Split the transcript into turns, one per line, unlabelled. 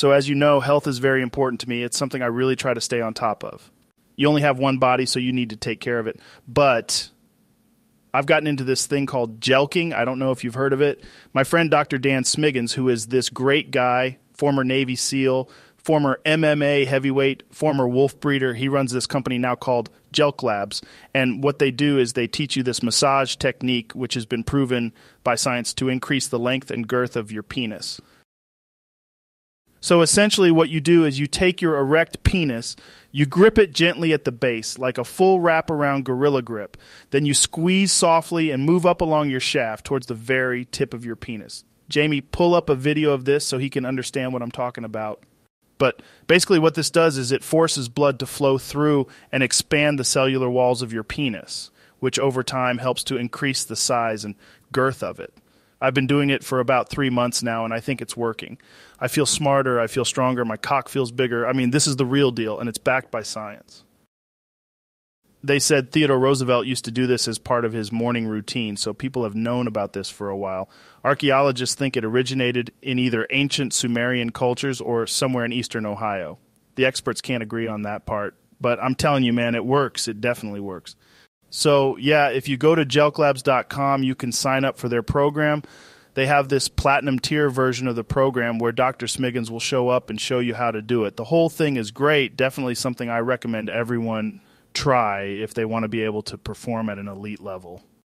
So, as you know, health is very important to me. It's something I really try to stay on top of. You only have one body, so you need to take care of it. But I've gotten into this thing called jelqing. I don't know if you've heard of it. My friend Dr. Dan Smiggins, who is this great guy, former Navy SEAL, former MMA heavyweight, former wolf breeder, he runs this company now called Jelq Labs. And what they do is they teach you this massage technique, which has been proven by science to increase the length and girth of your penis. So essentially, what you do is you take your erect penis, you grip it gently at the base, like a full wrap around gorilla grip. Then you squeeze softly and move up along your shaft towards the very tip of your penis. Jamie, pull up a video of this so he can understand what I'm talking about. But basically, what this does is it forces blood to flow through and expand the cellular walls of your penis, which over time helps to increase the size and girth of it. I've been doing it for about three months now, and I think it's working. I feel smarter, I feel stronger, my cock feels bigger. I mean, this is the real deal, and it's backed by science. They said Theodore Roosevelt used to do this as part of his morning routine, so people have known about this for a while. Archaeologists think it originated in either ancient Sumerian cultures or somewhere in eastern Ohio. The experts can't agree on that part, but I'm telling you, man, it works. It definitely works. So, yeah, if you go to jelqlabs.com, you can sign up for their program. They have this platinum tier version of the program where Dr. Smiggins will show up and show you how to do it. The whole thing is great. Definitely something I recommend everyone try if they want to be able to perform at an elite level.